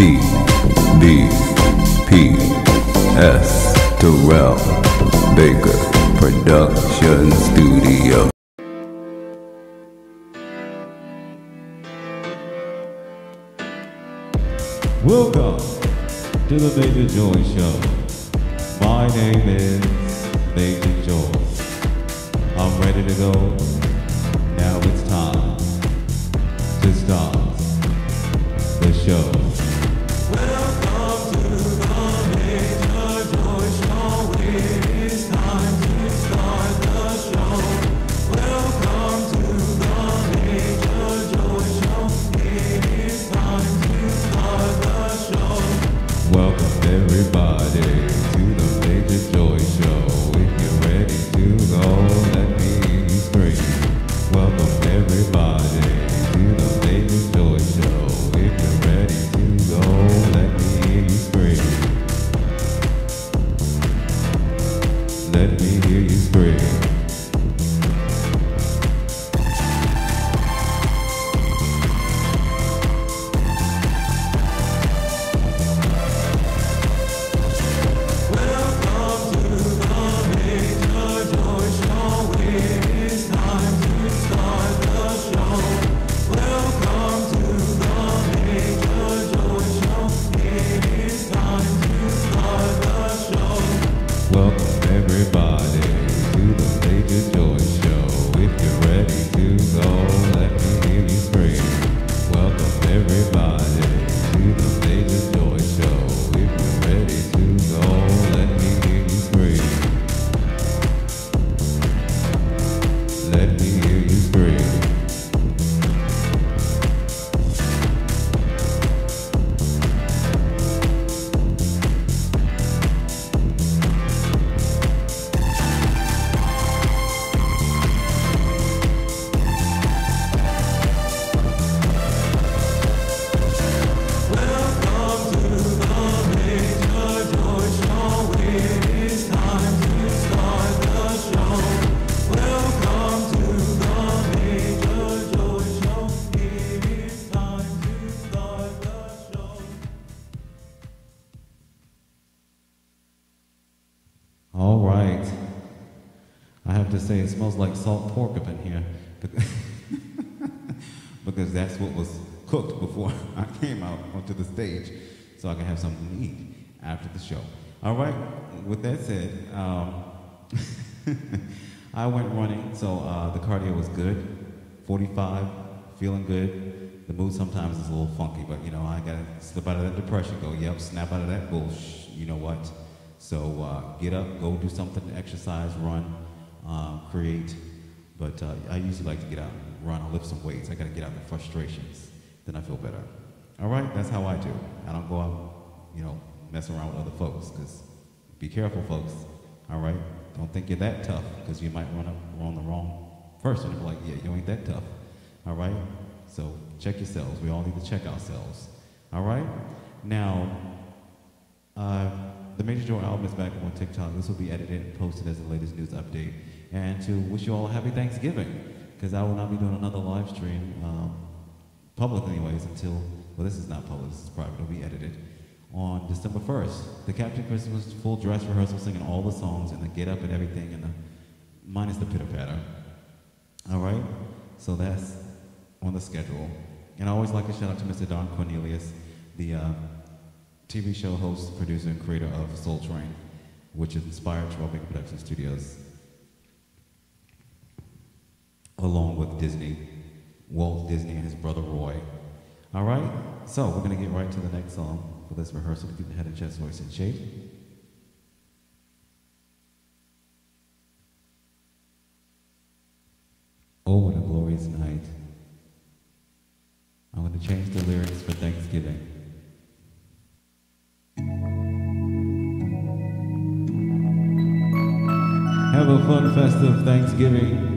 P D P S Terrell Baker Production Studio. Welcome to the Major Joy Show. My name is Major Joy. I'm ready to go. Now it's time to start the show. Welcome 45, feeling good. The mood sometimes is a little funky, but you know, I gotta slip out of that depression, go, yep, snap out of that bullshit, you know what? So uh, get up, go do something, exercise, run, um, create. But uh, I usually like to get out and run or lift some weights. I gotta get out the frustrations, then I feel better. All right, that's how I do. I don't go out, you know, mess around with other folks, because be careful, folks. All right, don't think you're that tough, because you might run up on the wrong person and be like, yeah, you ain't that tough. All right, so check yourselves. We all need to check ourselves. All right, now. Uh, the Major Joy album is back on TikTok. This will be edited and posted as the latest news update. And to wish you all a happy Thanksgiving, because I will not be doing another live stream, um, public anyways, until, well, this is not public, this is private, it'll be edited, on December 1st. The Captain Christmas full dress rehearsal, singing all the songs and the get up and everything, and the, minus the pitter patter. All right? So that's on the schedule. And I always like to shout out to Mr. Don Cornelius, the uh, TV show host, producer, and creator of Soul Train, which is inspired Terrell Baker Production Studios, along with Disney, Walt Disney and his brother Roy. All right, so we're gonna get right to the next song for this rehearsal to keep the head and chest voice in shape. Oh, what a glorious night. I'm going to change the lyrics for Thanksgiving. Have a fun, festive Thanksgiving.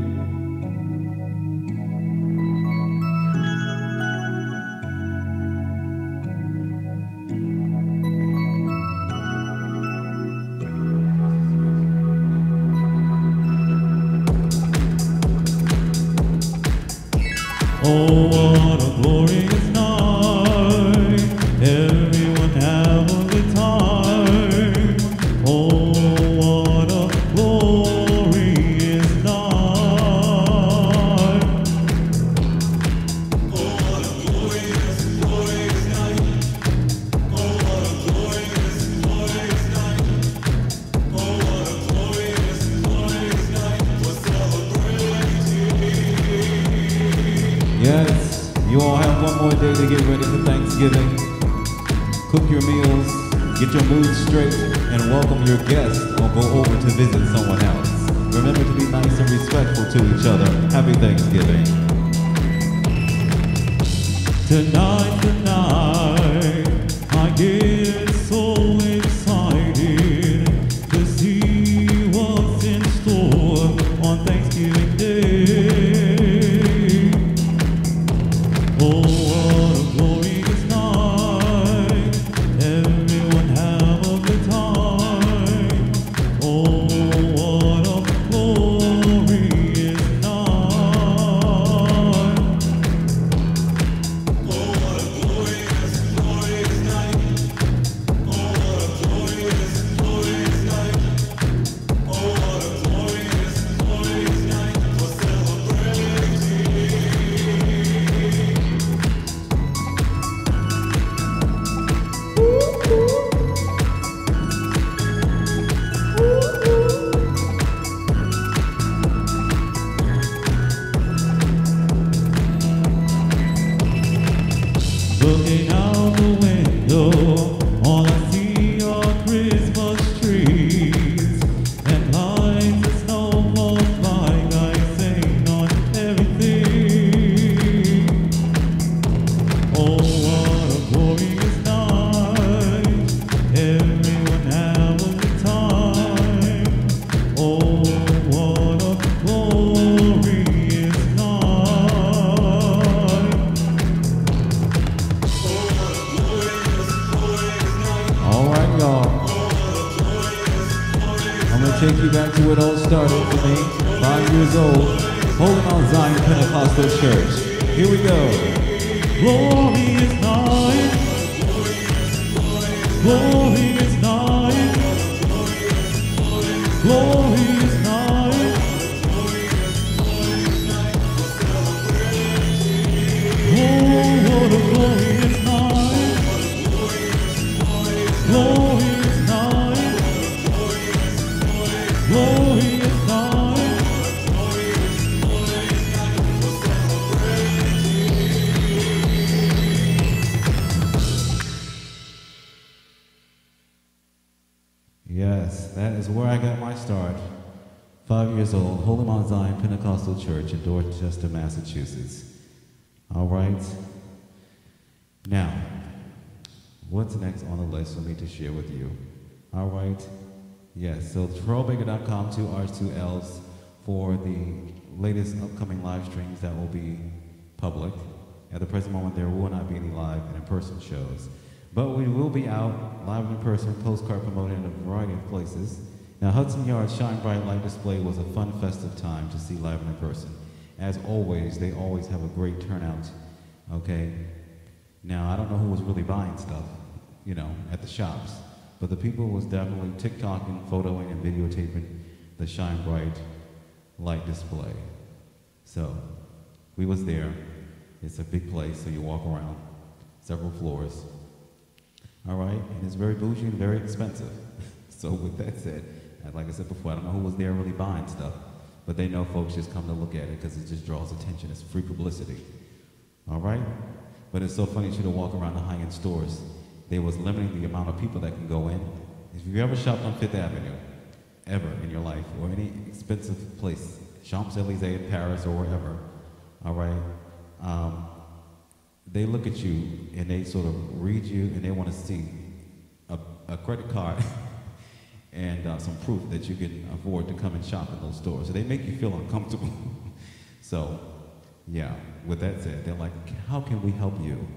Oh, Five years old, Holy Mount Zion Pentecostal Church in Dorchester, Massachusetts. All right. Now, what's next on the list for me to share with you? All right. Yes, so TerrellBaker.com, two R's, two L's for the latest upcoming live streams that will be public. At the present moment, there will not be any live and in-person shows. But we will be out live and in person, postcard promoted in a variety of places. Now, Hudson Yards Shine Bright Light Display was a fun, festive time to see live in person. As always, they always have a great turnout. Okay, now, I don't know who was really buying stuff, you know, at the shops, but the people was definitely TikToking, photoing, and videotaping the Shine Bright light display. So, we was there. It's a big place, so you walk around, several floors. All right, and it's very bougie and very expensive. so, with that said, like I said before, I don't know who was there really buying stuff, but they know folks just come to look at it because it just draws attention. It's free publicity. All right? But it's so funny to walk around the high-end stores. They was limiting the amount of people that can go in. If you ever shopped on Fifth Avenue, ever in your life, or any expensive place, Champs-Elysees in Paris or wherever, all right, um, they look at you and they sort of read you and they want to see a, a credit card and uh, some proof that you can afford to come and shop in those stores. So they make you feel uncomfortable. so, yeah, with that said, they're like, how can we help you?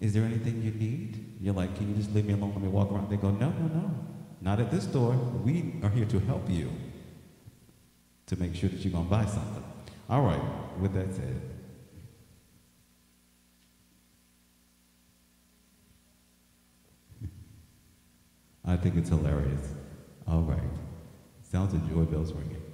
Is there anything you need? You're like, can you just leave me alone? Let me walk around. They go, no, no, no. Not at this store. We are here to help you to make sure that you're going to buy something. All right, with that said, I think it's hilarious. All right. Sounds of joy bells ringing.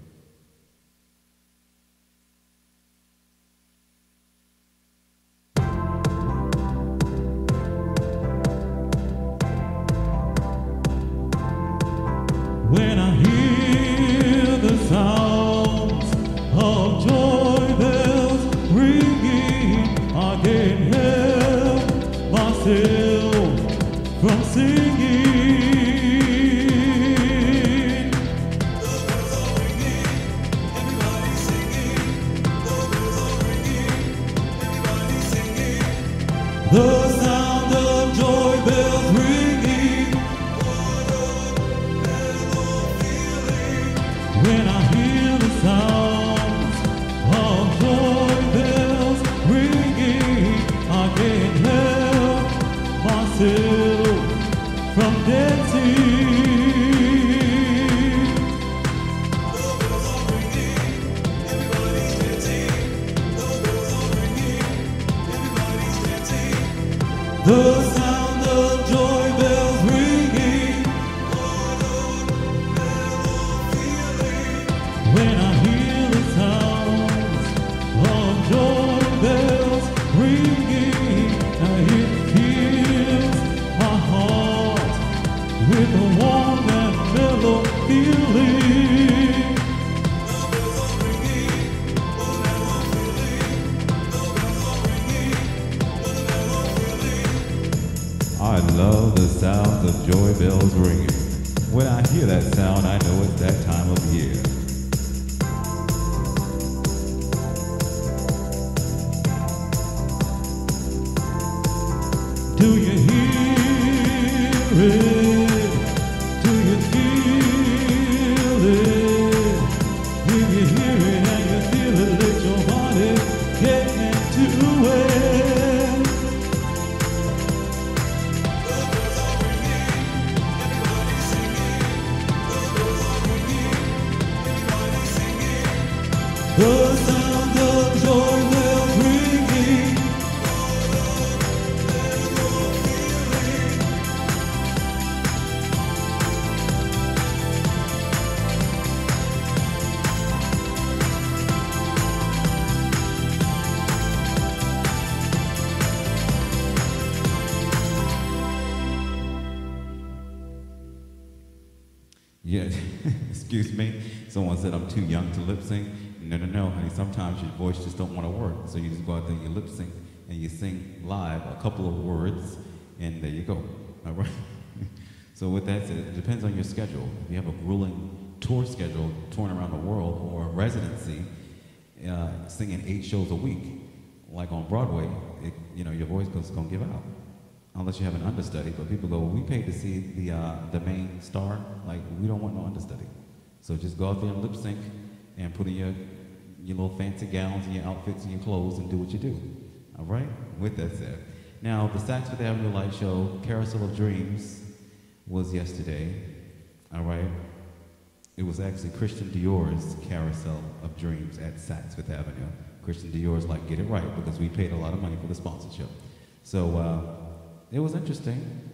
Too young to lip sync. No, no, no, honey. Sometimes your voice just don't want to work, so you just go out there and you lip sync and you sing live a couple of words, and there you go. All right. so with that said, it depends on your schedule. If you have a grueling tour schedule, touring around the world, or a residency, uh, singing eight shows a week, like on Broadway, it, you know your voice is gonna give out unless you have an understudy. But people go, well, we paid to see the uh, the main star. Like we don't want no understudy. So just go out there and lip sync and put in your your little fancy gowns and your outfits and your clothes and do what you do. All right. With that said, now the Saks Fifth Avenue Light Show, Carousel of Dreams, was yesterday. All right. It was actually Christian Dior's Carousel of Dreams at Saks Fifth Avenue. Christian Dior's like, get it right because we paid a lot of money for the sponsorship. So uh, it was interesting.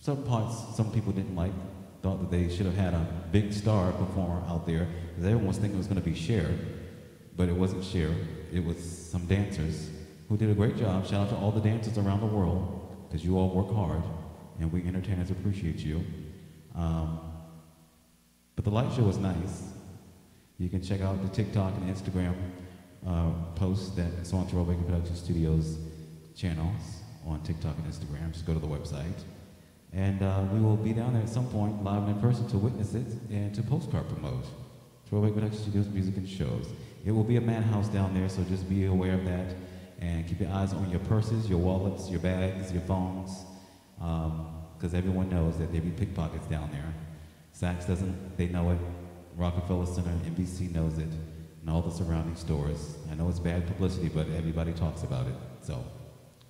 Some parts, some people didn't like. Thought that they should have had a big star performer out there everyone was thinking it was going to be Cher, but it wasn't Cher. It was some dancers who did a great job. Shout out to all the dancers around the world because you all work hard and we entertainers appreciate you. Um, but the light show was nice. You can check out the TikTok and Instagram uh, posts that's on Terrell Baker Production Studios channels on TikTok and Instagram. Just go to the website. And uh, we will be down there at some point, live and in person, to witness it and to postcard promote. Terrell Baker Production Studios music and shows. It will be a madhouse down there, so just be aware of that. And keep your eyes on your purses, your wallets, your bags, your phones, because everyone knows that there be pickpockets down there. Saks doesn't, they know it. Rockefeller Center, NBC knows it, and all the surrounding stores. I know it's bad publicity, but everybody talks about it. So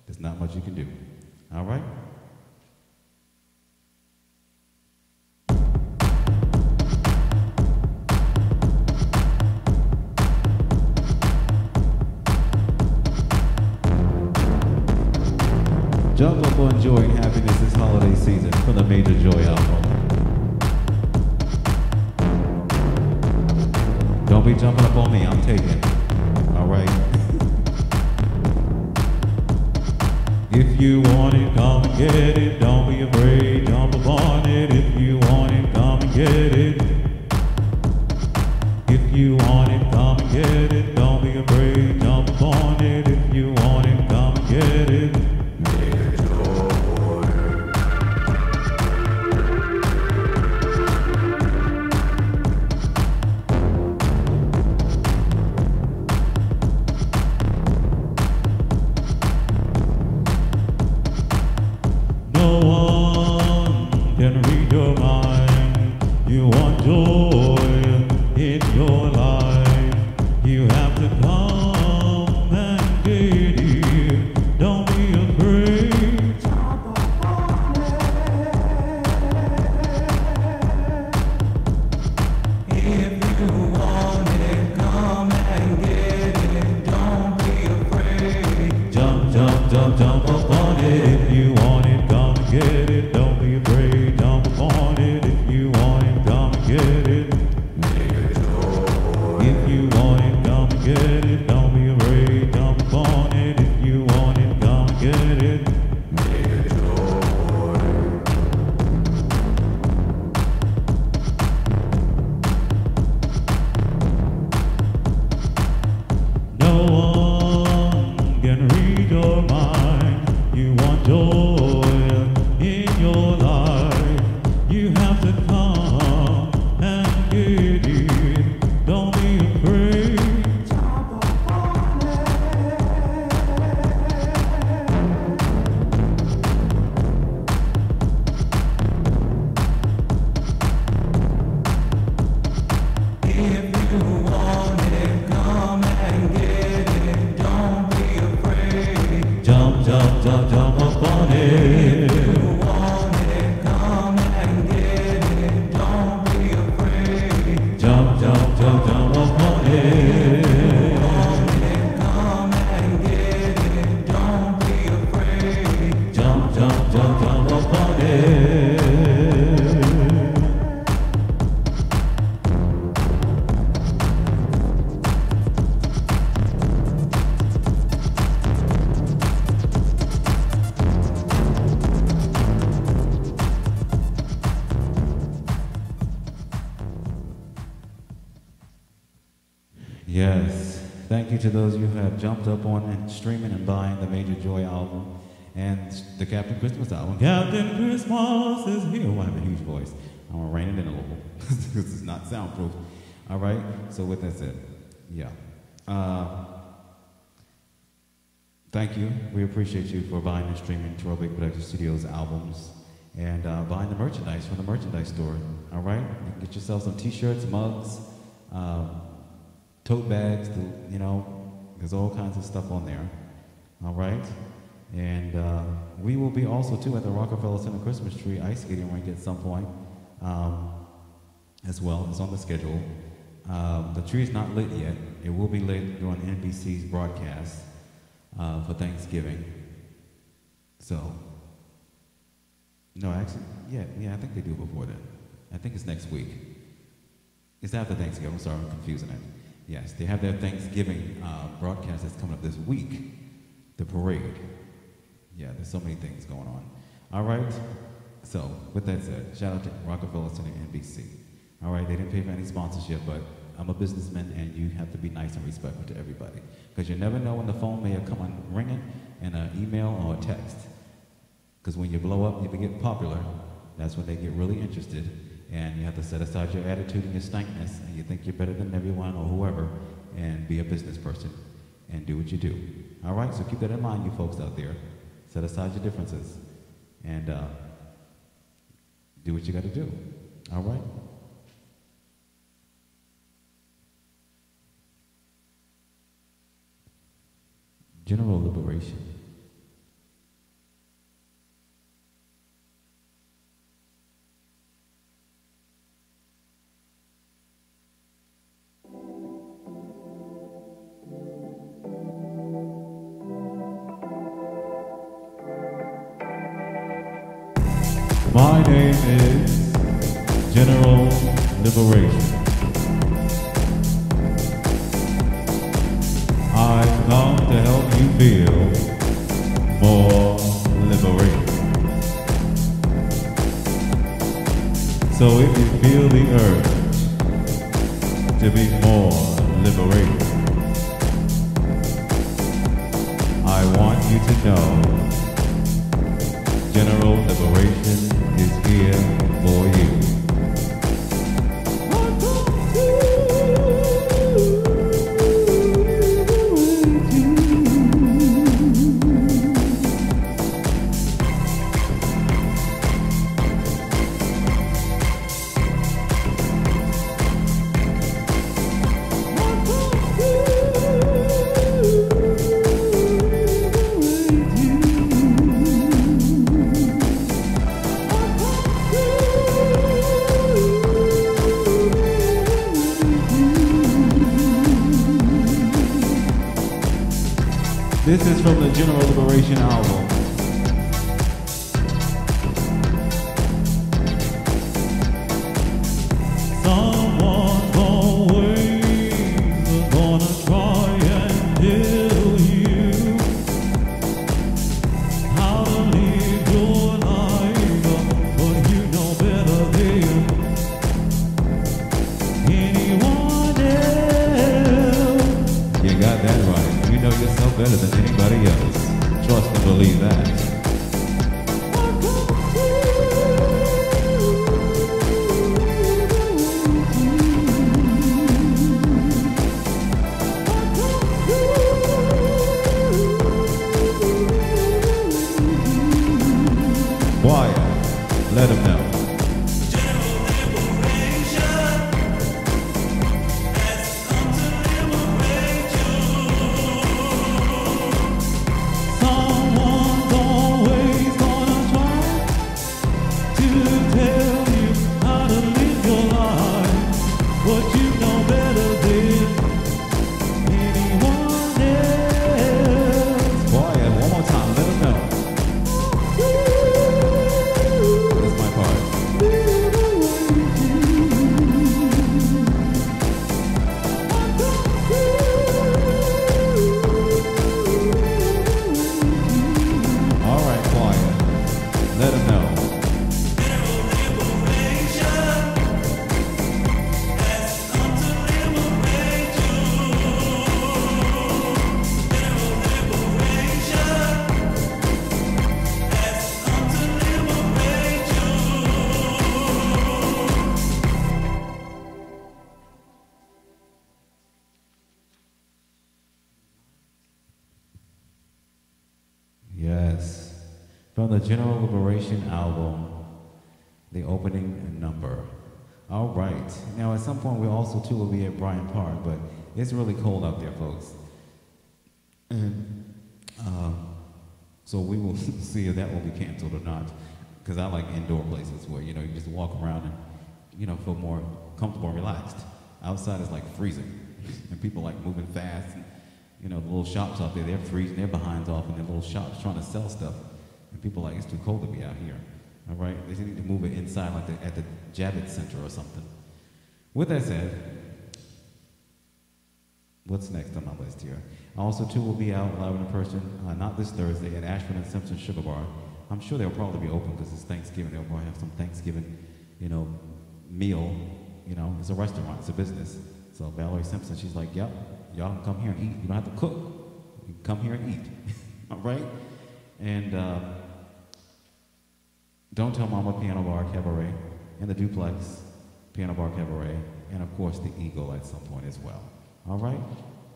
there's not much you can do. All right? Jump up on joy and happiness this holiday season from the Major Joy album. Don't be jumping up on me, I'm taking. All right. If you want it, come and get it. Don't be afraid, jump upon it. If you want it, come and get it. jump, jump, jump. Yes. Thank you to those who have jumped up on and streaming and buying the Major Joy album and the Captain Christmas album. Captain Christmas is here. Oh, I have a huge voice. I'm gonna rein it in a little because it's not soundproof. All right. So with that said, yeah. Uh, thank you. We appreciate you for buying and streaming Terrell Baker Production Studios albums and uh, buying the merchandise from the merchandise store. All right. You can get yourself some T-shirts, mugs. Um, tote bags, the, you know, there's all kinds of stuff on there. All right? And uh, we will be also, too, at the Rockefeller Center Christmas Tree Ice Skating Rink at some point um, as well. It's on the schedule. Um, the tree is not lit yet. It will be lit during NBC's broadcast uh, for Thanksgiving. So, no, actually, yeah, yeah, I think they do before then. I think it's next week. It's after Thanksgiving. I'm sorry, I'm confusing it. Yes, they have their Thanksgiving uh, broadcast that's coming up this week, the parade. Yeah, there's so many things going on. All right, so with that said, shout out to Rockefeller Center NBC. All right, they didn't pay for any sponsorship, but I'm a businessman and you have to be nice and respectful to everybody. Because you never know when the phone may have come on ringing and an email or a text. Because when you blow up, and you get popular, that's when they get really interested and you have to set aside your attitude and your stankness, and you think you're better than everyone or whoever, and be a business person and do what you do. All right, so keep that in mind, you folks out there. Set aside your differences and uh, do what you got to do. All right? General liberation. This is from the General Liberation album. Some point, we also too will be at Bryant Park, but it's really cold out there, folks. And uh, so we will see if that will be canceled or not. Because I like indoor places where you know you just walk around and you know feel more comfortable and relaxed. Outside is like freezing, and people like moving fast. And, you know the little shops out there, they're freezing their behinds off in their little shops trying to sell stuff, and people are like it's too cold to be out here. All right, they need to move it inside, like the, at the Javits Center or something. With that said, what's next on my list here? Also, too, will be out live in person, uh, not this Thursday, at Ashford and Simpson Sugar Bar. I'm sure they'll probably be open because it's Thanksgiving. They'll probably have some Thanksgiving, you know, meal. You know, it's a restaurant, it's a business. So Valerie Simpson, she's like, yep, y'all can come here and eat. You don't have to cook. You can come here and eat. All right? And uh, Don't Tell Mama Piano Bar Cabaret and the Duplex Piano Bar Cabaret and of course the Eagle at some point as well. All right?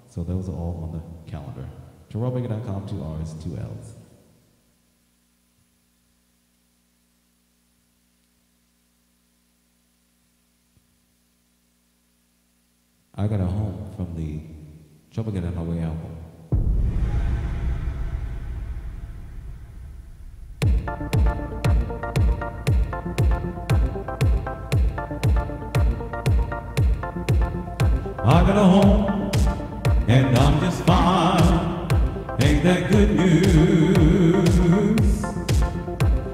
So those are all on the calendar. TerrellBaker.com, two R's, two L's. I got a home from the Trouble Getting Away album. I got a home and I'm just fine. Ain't that good news?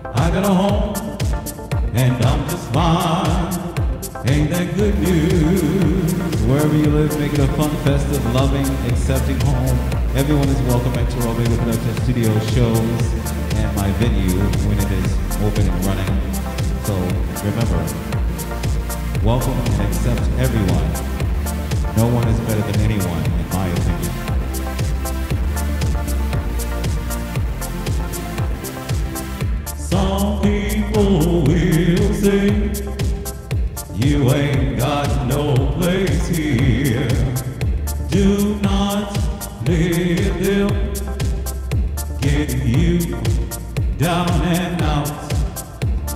I got a home and I'm just fine. Ain't that good news? Wherever you live, make it a fun, festive, loving, accepting home. Everyone is welcome at Terrell Baker Production Studio shows and my venue when it is open and running. So remember, welcome and accept everyone. No one is better than anyone, in my opinion. Some people will say you ain't got no place here. Do not let them get you down and out.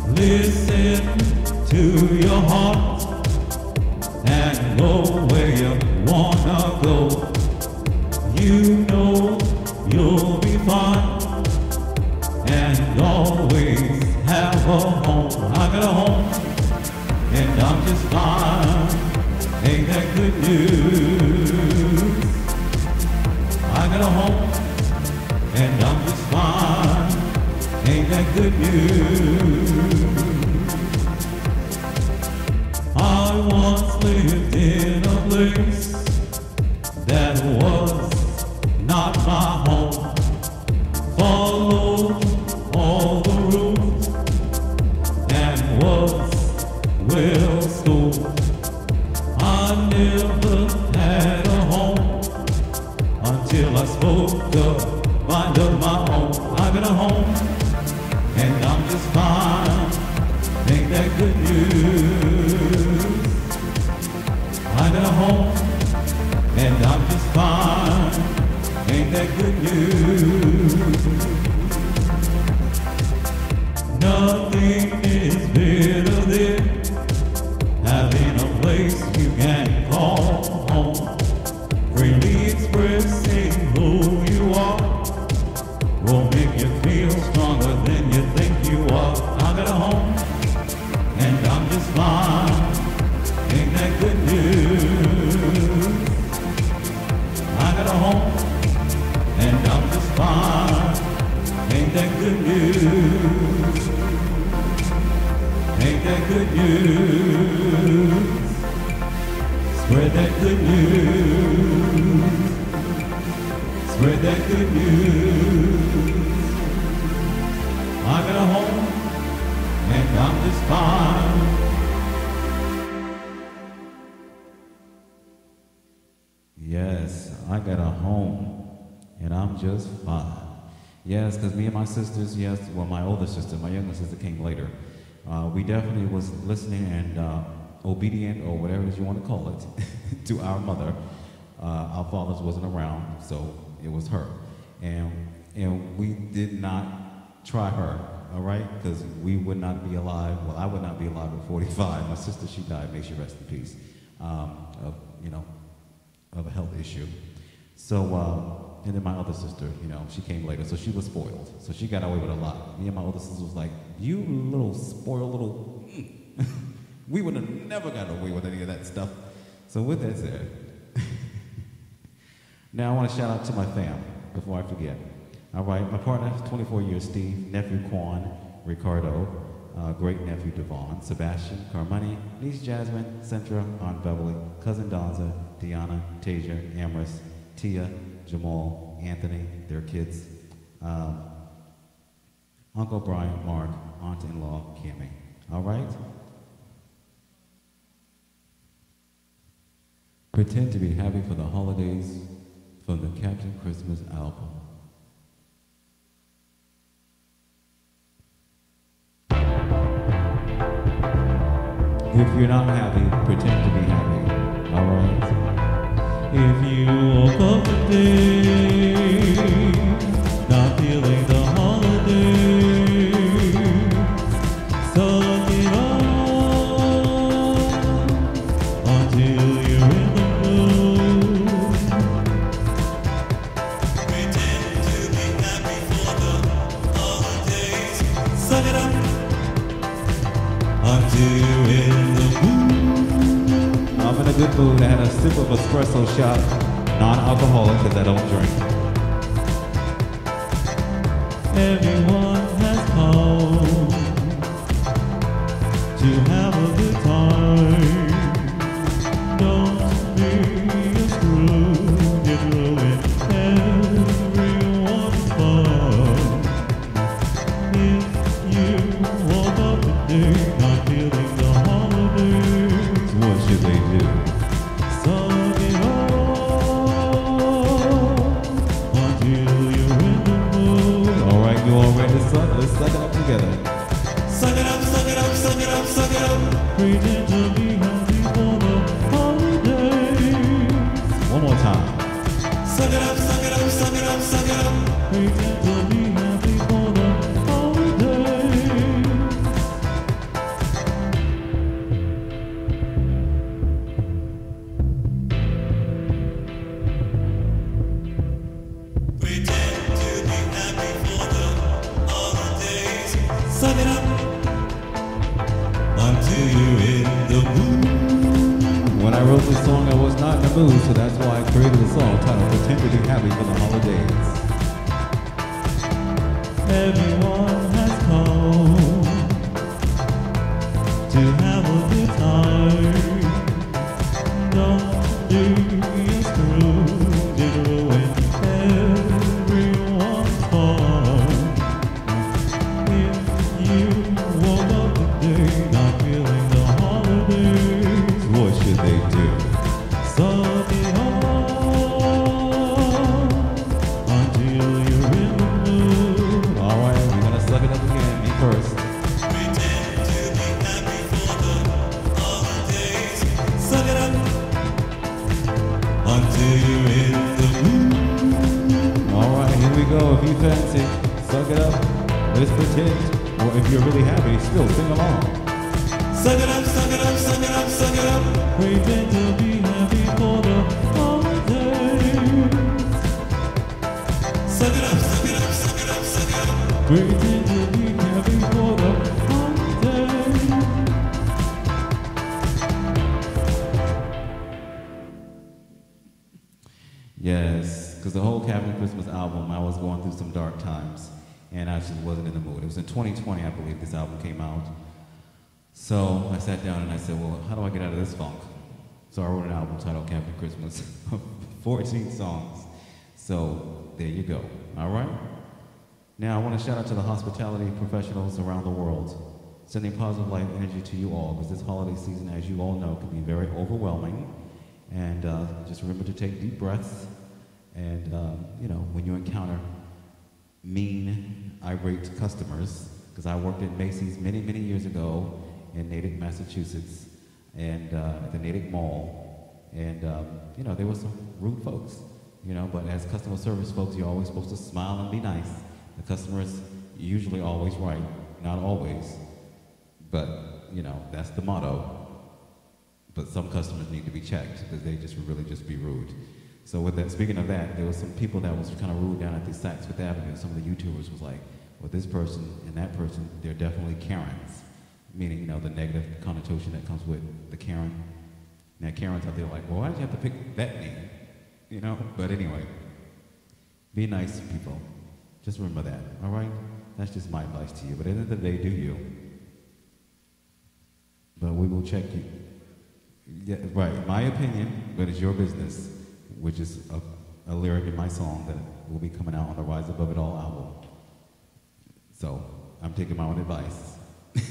Listen to your heart wanna go. You know you'll be fine and always have a home. I got a home, and I'm just fine. Ain't that good news? I got a home, and I'm just fine. Ain't that good news? I once lived in a place that good news? Spread that good news. Spread that good news. I got a home and I'm just fine. Yes, I got a home and I'm just fine. Yes, because me and my sisters, yes, well, my older sister, my younger sister came later. Uh, we definitely was listening and uh, obedient, or whatever you want to call it, to our mother. Uh, our fathers wasn't around, so it was her. And, and we did not try her, all right? Because we would not be alive. Well, I would not be alive at 45. My sister, she died. May she rest in peace. Um, of you know, of a health issue. So, uh, and then my other sister, you know, she came later, so she was spoiled. So she got away with a lot. Me and my older sister was like, "You little spoiled little." mm." we would have never got away with any of that stuff. So with that said. Now I want to shout out to my fam before I forget. All right, my partner, 24 years, Steve, nephew Quan, Ricardo, uh, great nephew Devon, Sebastian, Carmani, niece Jasmine, Centra, Aunt Beverly, cousin Donza, Deanna, Tasia, Amherst, Tia, Jamal, Anthony, their kids, um, Uncle Brian, Mark, aunt-in-law, Kimmy. All right? Pretend to be happy for the holidays from the Captain Christmas album. If you're not happy, pretend to be happy. Alright? If I'm in a good mood. I had a sip of espresso shot, non-alcoholic because I don't drink. Everyone has come to have Yes, because the whole Captain Christmas album, I was going through some dark times, and I just wasn't in the mood. It was in 2020, I believe, this album came out. So I sat down and I said, well, how do I get out of this funk? So I wrote an album titled Captain Christmas, 14 songs. So there you go. All right? Now I want to shout out to the hospitality professionals around the world, sending positive light energy to you all, because this holiday season, as you all know, can be very overwhelming. And uh, just remember to take deep breaths. And, um, you know, when you encounter mean, irate customers, because I worked at Macy's many, many years ago in Natick, Massachusetts, and uh, at the Natick Mall. And, um, you know, there were some rude folks, you know, but as customer service folks, you're always supposed to smile and be nice. The customers, usually always right, not always, but you know that's the motto. But some customers need to be checked because they just really just be rude. So with that, speaking of that, there was some people that was kind of rude down at the Saks Fifth Avenue. Some of the YouTubers was like, "Well, this person and that person, they're definitely Karens," meaning you know the negative connotation that comes with the Karen. Now Karens out there like, "Well, why did you have to pick that name?" You know. But anyway, be nice to people. Just remember that. All right. That's just my advice to you. But at the end of the day, do you? But we will check you. Yeah, right. My opinion, but it's your business, which is a, a lyric in my song that will be coming out on the Rise Above It All album. So I'm taking my own advice.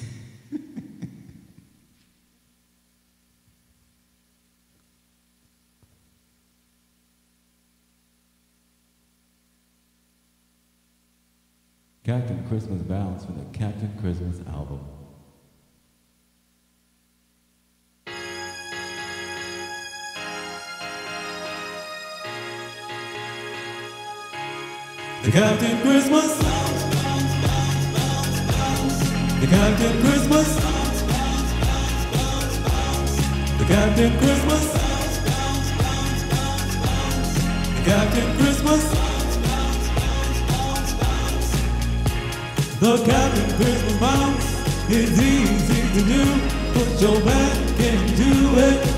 Captain Christmas Bounce from the Captain Christmas album. The Captain Christmas. The Captain Christmas. The Captain Christmas. The Captain Christmas. The Captain Christmas bounce is easy to do. Put your back into it.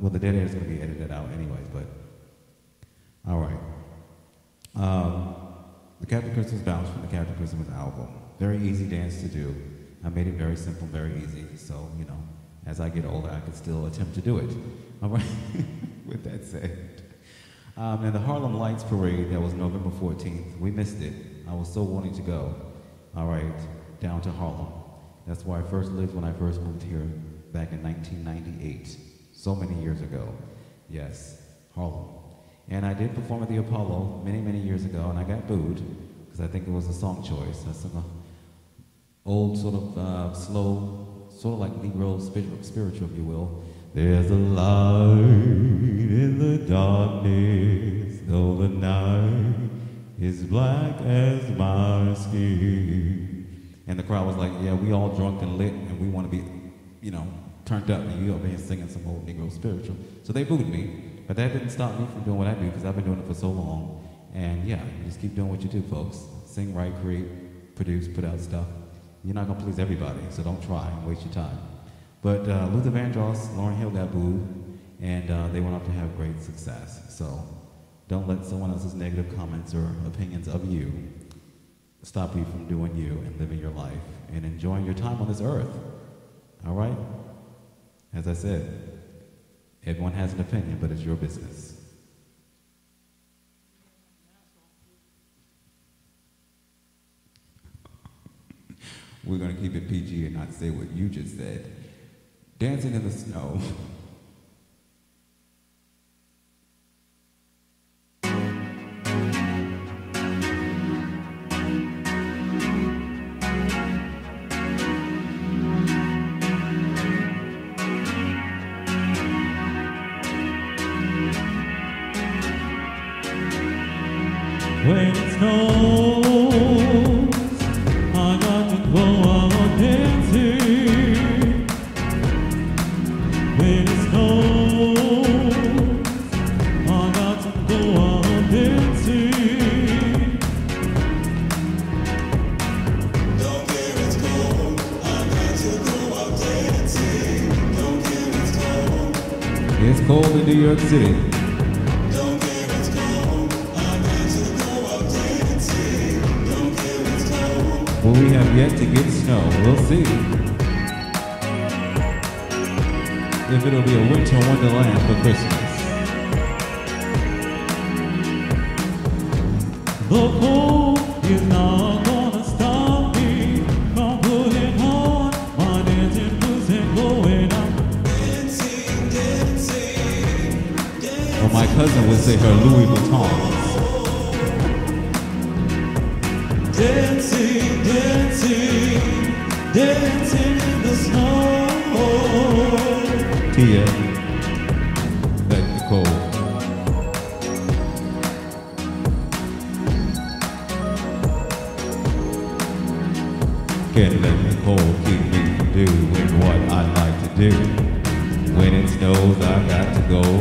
Well, the dead air is gonna be edited out anyways, but all right. Um, the Captain Christmas Bounce from the Captain Christmas album. Very easy dance to do. I made it very simple, very easy. So you know, as I get older, I can still attempt to do it. All right. With that said. Um, and the Harlem Lights Parade, that was November 14th. We missed it. I was so wanting to go. All right, down to Harlem. That's where I first lived when I first moved here back in 1998. So many years ago. Yes, Harlem. And I did perform at the Apollo many, many years ago, and I got booed because I think it was a song choice. I sung a old sort of uh, slow, sort of like Negro spiritual, if you will. There's a light in the darkness, though the night is black as my skin. And the crowd was like, yeah, we all drunk and lit, and we want to be, you know, turned up and you over here singing some old Negro spiritual. So they booed me. But that didn't stop me from doing what I do because I've been doing it for so long. And yeah, just keep doing what you do, folks. Sing, write, create, produce, put out stuff. You're not gonna please everybody, so don't try and waste your time. But uh, Luther Vandross, Lauryn Hill got booed, and uh, they went on to have great success. So don't let someone else's negative comments or opinions of you stop you from doing you and living your life and enjoying your time on this earth. All right? As I said, everyone has an opinion, but it's your business. We're going to keep it PG and not say what you just said. Dancing in the snow. Can't let Nicole keep me from doing what I like to do. When it snows, I got to go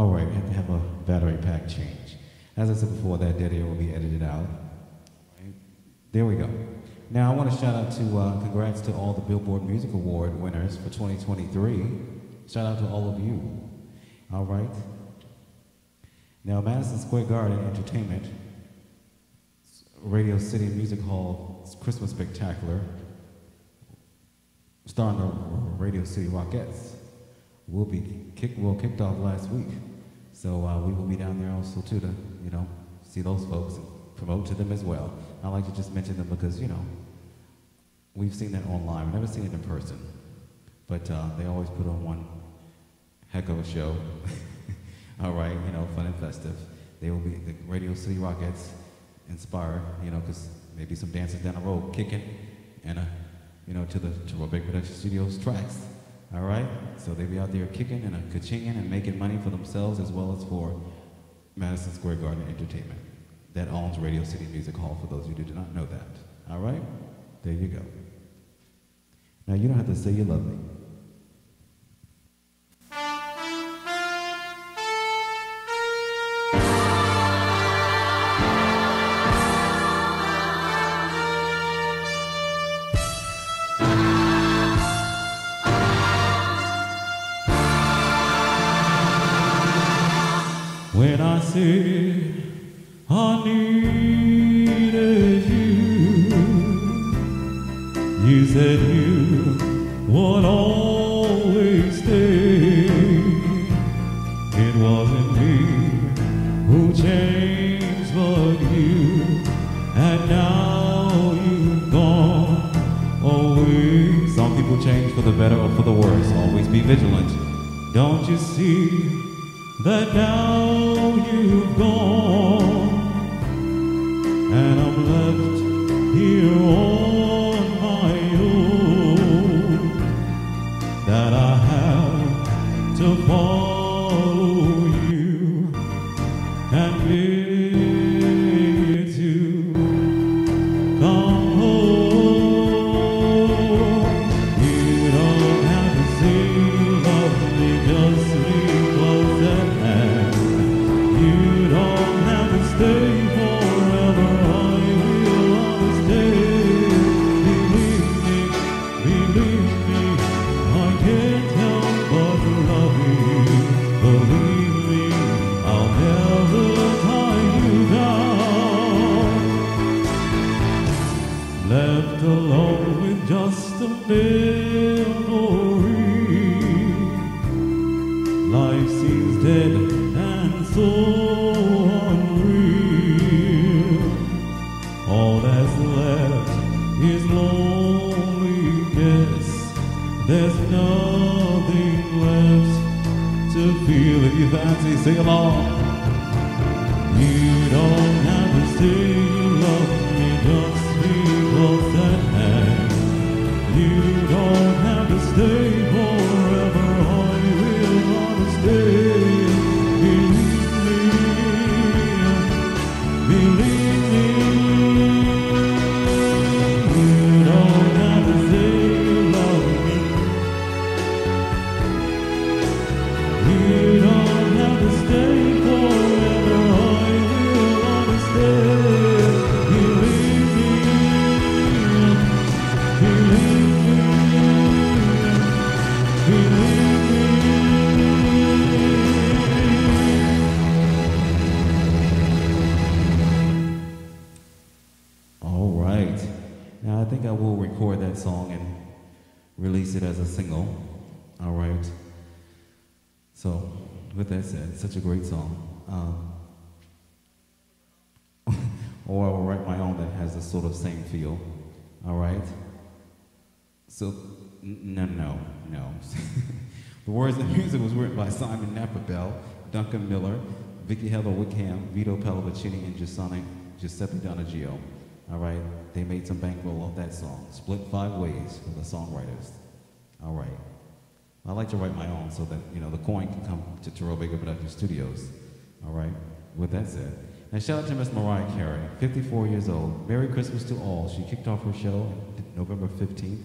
All right, we have to have a battery pack change. As I said before, that dead air will be edited out. There we go. Now I want to shout out to, uh, congrats to all the Billboard Music Award winners for 2023. Shout out to all of you. All right. Now Madison Square Garden Entertainment, Radio City Music Hall Christmas Spectacular, starring the Radio City Rockettes will be kick well kicked off last week. So uh, we will be down there also too to you know see those folks and promote to them as well. I like to just mention them because you know we've seen that online. We've never seen it in person, but uh, they always put on one heck of a show. All right, you know, fun and festive. They will be the Radio City Rockettes inspired, you know, because maybe some dancers down the road kicking and uh, you know to the to Big Production Studios tracks. All right? So they be out there kicking and ka-chinging and making money for themselves as well as for Madison Square Garden Entertainment that owns Radio City Music Hall for those of you who do not know that. All right? There you go. Now you don't have to say you love me. When I said I needed you, you said you would always stay. It wasn't me who changed, but you, and now you've gone away. Some people change for the better or for the worse. Always be vigilant. Don't you see that now you've gone. And I'm left here There's nothing left to feel. If you fancy, sing along. You don't have sort of same feel. All right. So, no, no, no. the words and music was written by Simon Napier-Bell, Duncan Miller, Vicky Heather Wickham, Vito Pallavicini, and Giuseppe, Giuseppe Donaggio. All right. They made some bankroll off that song. Split five ways for the songwriters. All right. I like to write my own so that, you know, the coin can come to Terrell Baker Production Studios. All right. With that said, and shout out to Miss Mariah Carey, 54 years old. Merry Christmas to all. She kicked off her show November 15th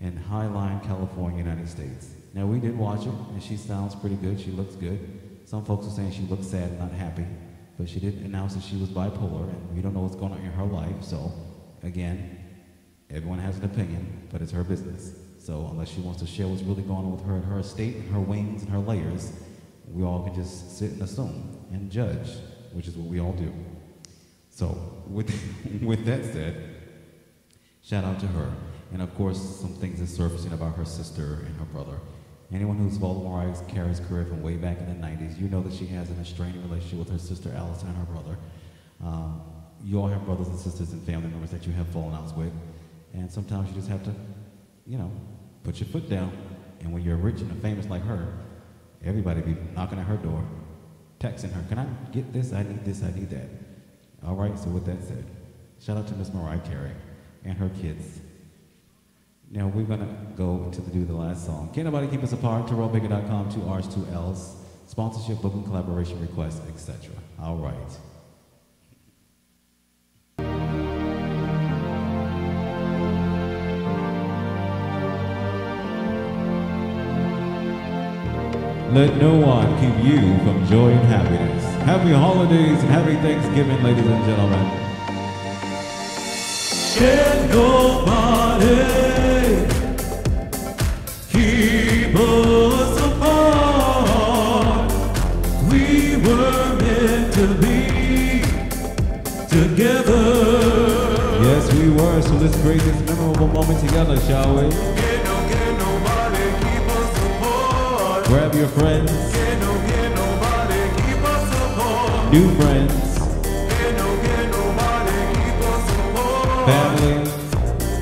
in Highland, California, United States. Now we did watch it, and she sounds pretty good. She looks good. Some folks are saying she looks sad and not happy, but she didn't announce that she was bipolar, and we don't know what's going on in her life. So, again, everyone has an opinion, but it's her business. So unless she wants to share what's really going on with her and her estate and her wings and her layers, we all can just sit and assume and judge, which is what we all do. So with with that said, shout out to her. And of course, some things is surfacing about her sister and her brother. Anyone who's followed Mariah Carey's career from way back in the 90s, you know that she has an estranged relationship with her sister Allison and her brother. Um, you all have brothers and sisters and family members that you have fallen outs with. And sometimes you just have to, you know, put your foot down. And when you're rich and famous like her, everybody be knocking at her door, texting her, can I get this? I need this, I need that. All right, so with that said, shout out to Miss Mariah Carey and her kids. Now we're gonna go to the, do the last song. Can't nobody keep us apart? TerrellBaker.com, two R's, two L's. Sponsorship, booking, collaboration requests, etc. All right. Let no one keep you from joy and happiness. Happy holidays and happy Thanksgiving, ladies and gentlemen. Can nobody keep us apart? We were meant to be together. Yes, we were, so let's create this memorable moment together, shall we? Grab your friends, Can no, can nobody keep us new friends, Can no, can nobody keep us family,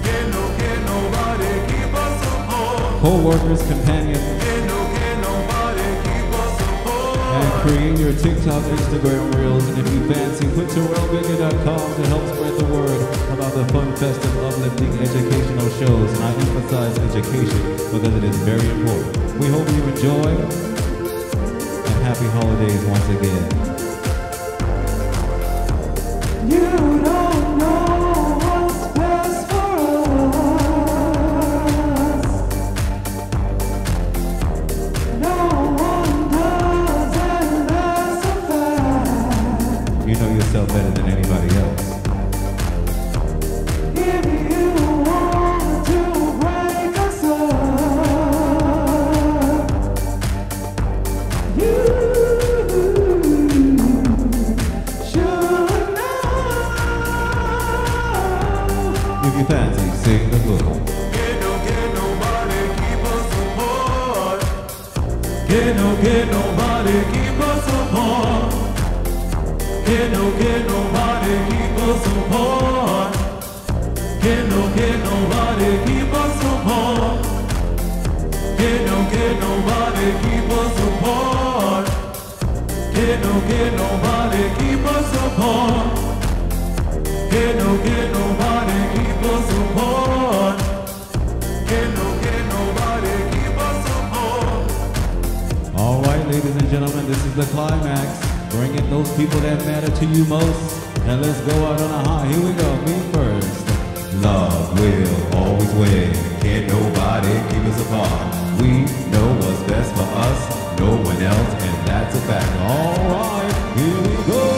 Can no, can nobody keep us co-workers, companions, Can no, can nobody keep us and create your TikTok, Instagram reels. And if you fancy, put TerrellBaker.com to help spread the word about the fun, festive, uplifting, educational shows. And I emphasize education because it is very important. We hope you enjoy and happy holidays once again. You equipo somos, que no, que no mal equipo somos, que no, que no mal equipo somos, que no, que no mal equipo somos, que no, que no mal equipo somos, que no, que no mal equipo somos, que no ladies and gentlemen, this is the climax. Bring in those people that matter to you most. And let's go out on a high. Here we go. Me first. Love will always win. Can't nobody keep us apart. We know what's best for us, no one else, and that's a fact. All right, here we go.